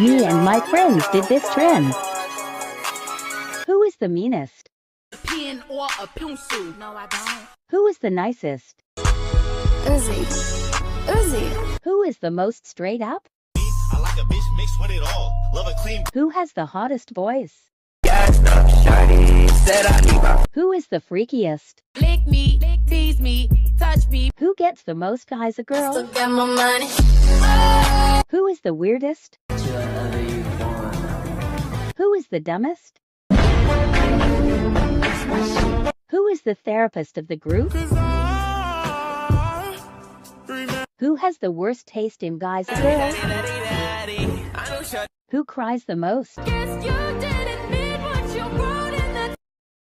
Me and my friends did this trend. Who is the meanest? Pen or a pencil? No, I don't. Who is the nicest? Uzi. Uzi. Who is the most straight up? I like a bitch mixed with it all. Love a clean Who has the hottest voice? Gassed up, shawty. Said I need my Who is the freakiest? Lick me, tease me, touch me. Who gets the most guys a girl? Still got my money. Who is the weirdest? Who is the dumbest? Who is the therapist of the group? Who has the worst taste in guys girls? Who cries the most? Yes, you did.